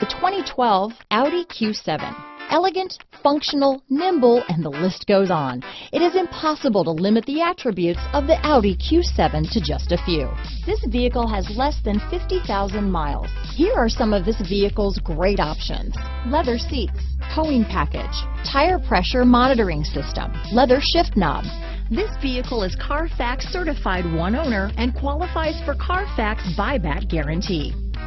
The 2012 Audi Q7. Elegant, functional, nimble, and the list goes on. It is impossible to limit the attributes of the Audi Q7 to just a few. This vehicle has less than 50,000 miles. Here are some of this vehicle's great options. Leather seats, towing package, tire pressure monitoring system, leather shift knobs. This vehicle is Carfax certified one owner and qualifies for Carfax buyback guarantee.